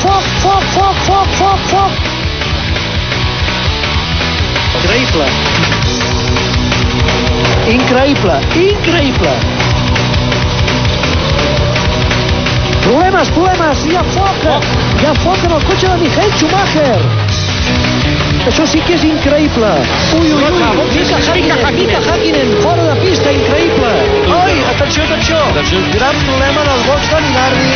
foc, foc, foc, foc, foc, foc. Increïble. Increïble, increïble. Problemes, problemes, hi ha foc. Hi ha foc en el cotxe de Michael Schumacher. Això sí que és increïble. Ui, ui, ui, atenció. Gran problema en el box de Minardi.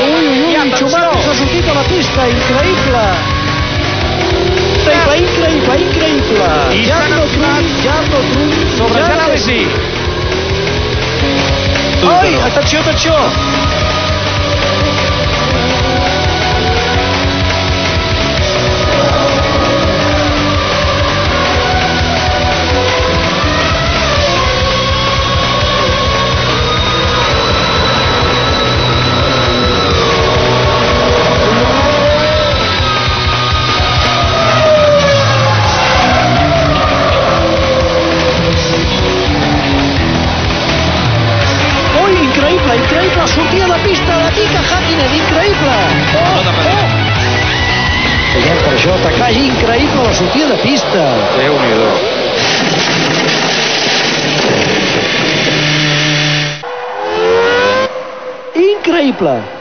Ui, ui, ui, Schumacher s'ha sortit a la pista, increïble. Increïble, increïble, increïble. I Jarno Trull, Jarno Trull, Sobre Jarno-. Oi, atenció, atenció. Increïble, sortia de pista de Mika Hakkinen, increïble. Oh, oh. Veiem per això, atacar increïble la sortida de pista. Déu-n'hi-do. Increïble.